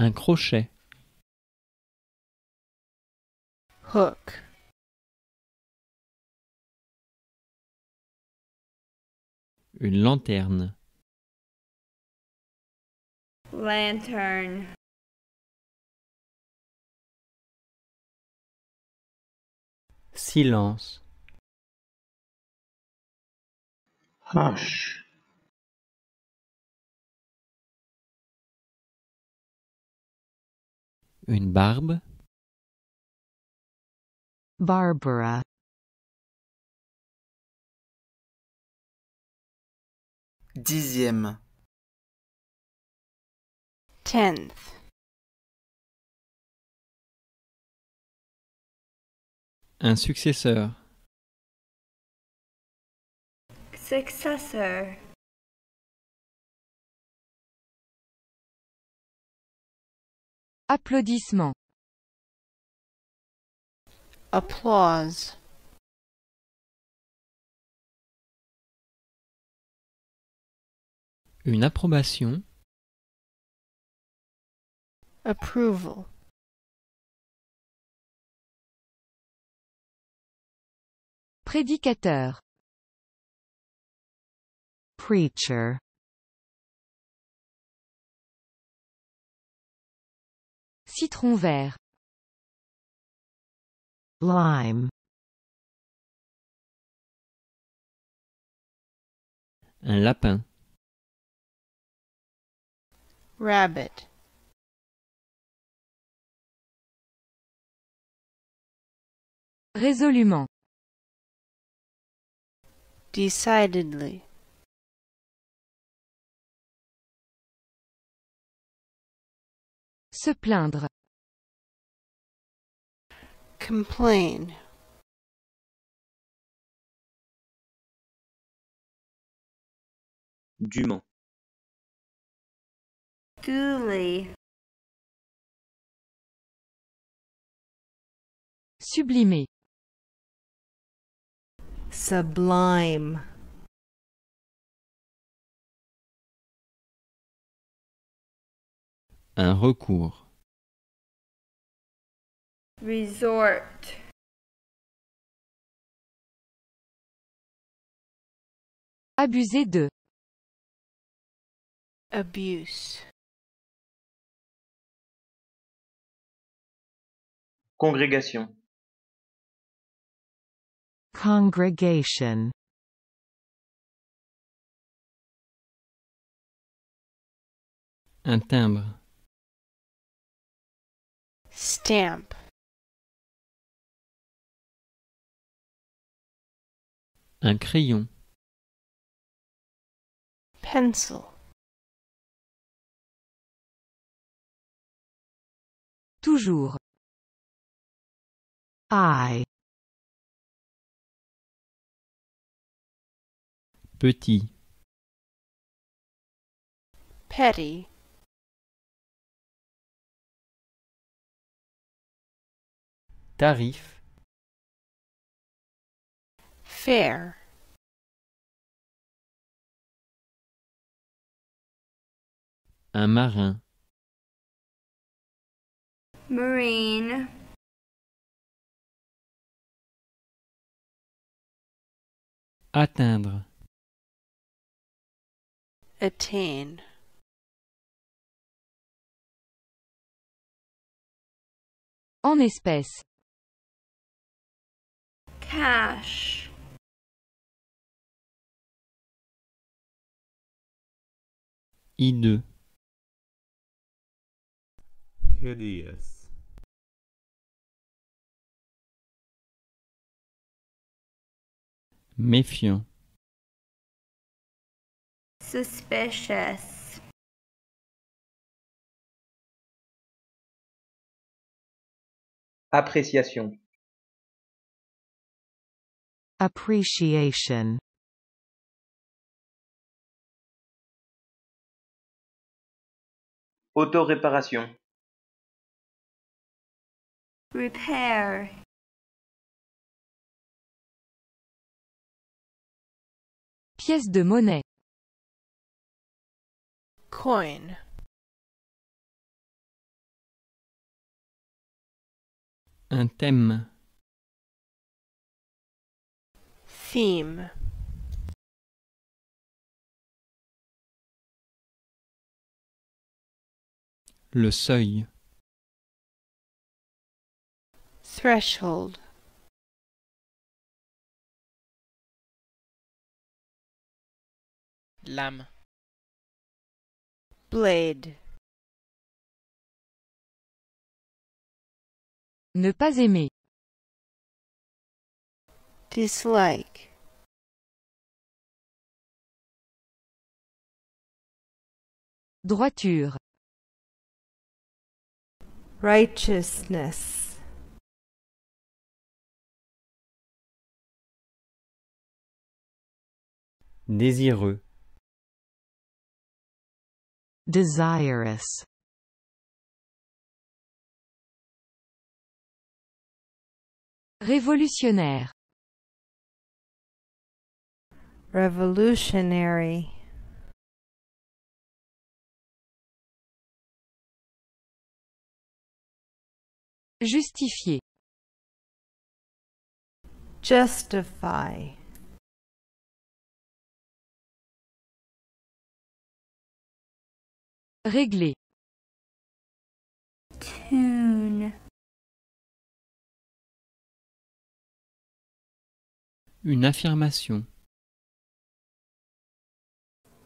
Un crochet. hook, Une lanterne. lantern, Silence. Hush. Une barbe. Barbara, Dixième. tenth, Un successeur. successor, applaudissements, applause, Une approbation. approval, prédicateur, preacher, citron vert, lime, Un lapin. rabbit, résolument, decidedly, se plaindre, complain, Dûment. duly, sublimer, sublime, Un recours. resort, abuser de, abuse, Congrégation. congregation, Un timbre. Stamp, Un crayon. pencil, toujours, I, Petit. petty, Tarif. fair, Un marin. marine, Atteindre. attain, en espèces, cash, Hideux. hideous, Méfiant. suspicious, Appréciation. Appreciation. Autoréparation. Repair. Pièce de monnaie. Coin. Un thème. Theme, Le seuil. threshold, lame, blade, Ne pas aimer. Dislike, Droiture. righteousness, Désireux. Desirous. Révolutionnaire. Revolutionary, Justifier. justify, Régler. tune, Une affirmation.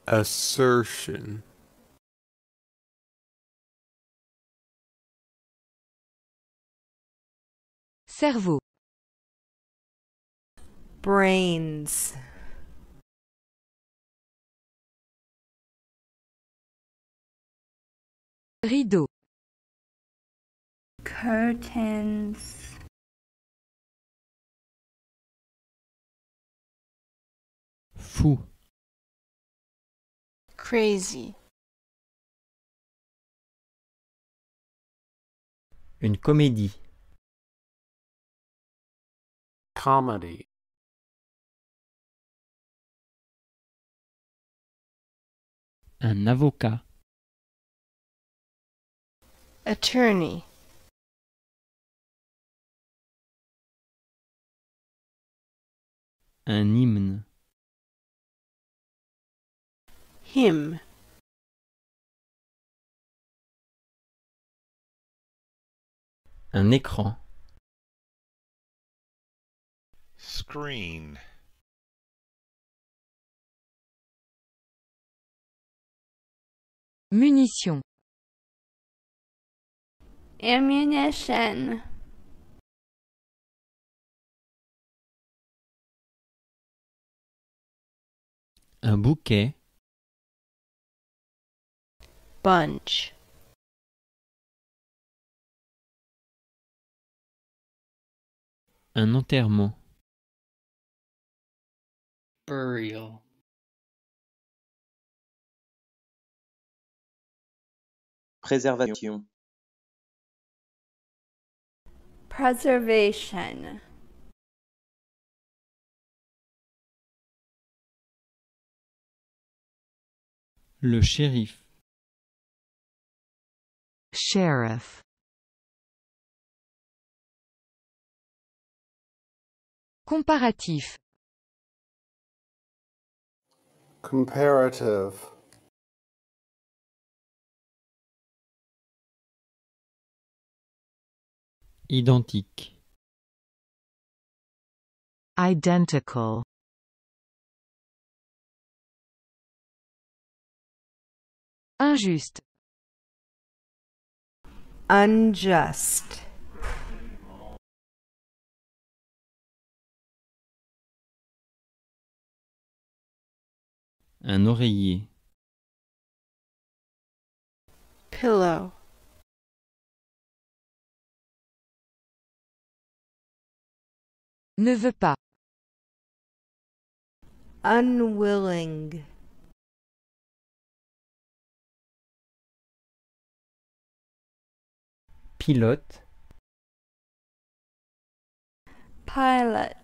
Assertion, Cerveau. brains, Rideau. curtains, Fou. Crazy, Une comédie. comedy, Un avocat. attorney, Un hymne. Hymn, Un écran. screen, Munition. ammunition, Un bouquet. Bunch, Un enterrement. burial, Préservation. preservation, Le shérif. Sheriff. Comparatif. comparative, Identique. Identical. Injuste. Unjust, Un oreiller. pillow, Ne veut pas. unwilling, Pilote. pilot,